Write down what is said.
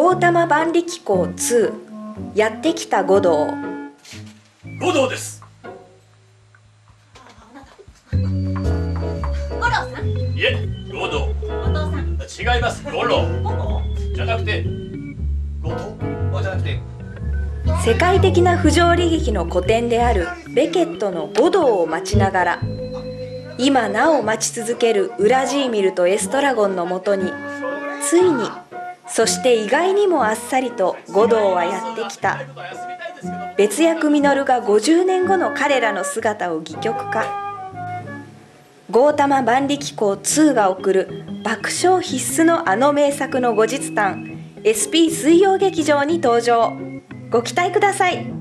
ゴータマ万力港2やってきた五道。五道です。五郎さん。いえ五道。お父さん。違います。五郎。じゃなくて五島あじゃなくて。世界的な不条理劇の古典であるベケットの五道を待ちながら今なお待ち続けるウラジーミルとエストラゴンのもとについにそして意外にもあっさりと五道はやってきた。別役稔が50年後の彼らの姿を戯曲化。ゴータマ万力公2が送る爆笑必須のあの名作の後日談。SP 水曜劇場に登場。ご期待ください。